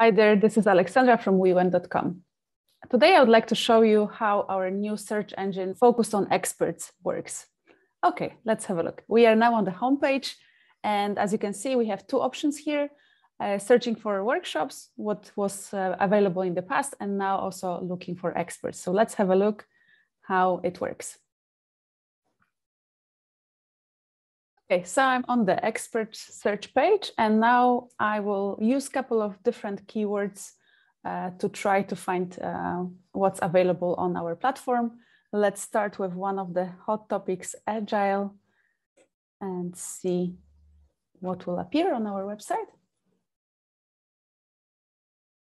Hi there, this is Alexandra from WeWent.com. Today I would like to show you how our new search engine focused on experts works. Okay, let's have a look. We are now on the homepage and as you can see, we have two options here, uh, searching for workshops, what was uh, available in the past, and now also looking for experts. So let's have a look how it works. Okay, so I'm on the expert search page and now I will use a couple of different keywords uh, to try to find uh, what's available on our platform. Let's start with one of the hot topics, Agile, and see what will appear on our website.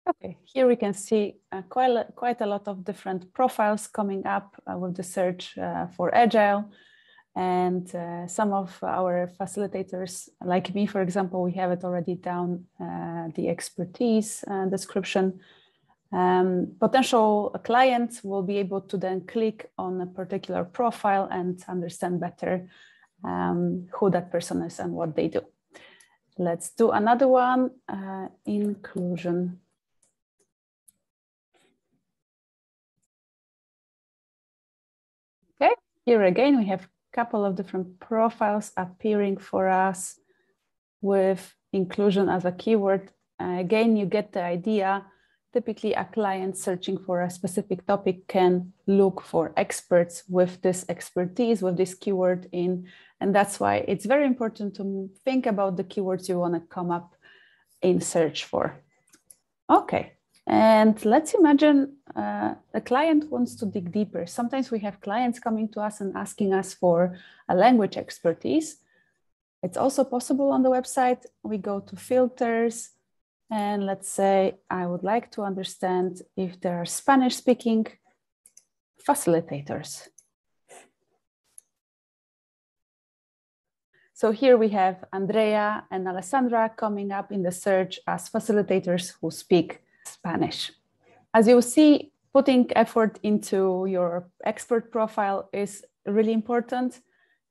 Okay, here we can see uh, quite, a, quite a lot of different profiles coming up uh, with the search uh, for Agile. And uh, some of our facilitators, like me, for example, we have it already down uh, the expertise uh, description. Um, potential clients will be able to then click on a particular profile and understand better um, who that person is and what they do. Let's do another one, uh, inclusion. Okay, here again, we have couple of different profiles appearing for us with inclusion as a keyword. Uh, again, you get the idea. Typically, a client searching for a specific topic can look for experts with this expertise, with this keyword in. And that's why it's very important to think about the keywords you want to come up in search for. Okay, and let's imagine uh, a client wants to dig deeper. Sometimes we have clients coming to us and asking us for a language expertise. It's also possible on the website. We go to filters and let's say I would like to understand if there are Spanish speaking facilitators. So here we have Andrea and Alessandra coming up in the search as facilitators who speak Spanish. As you see, putting effort into your expert profile is really important.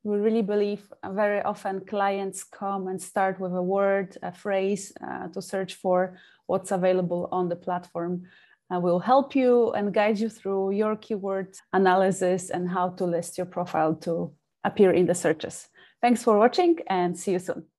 We really believe very often clients come and start with a word, a phrase uh, to search for what's available on the platform. Uh, we'll help you and guide you through your keyword analysis and how to list your profile to appear in the searches. Thanks for watching and see you soon.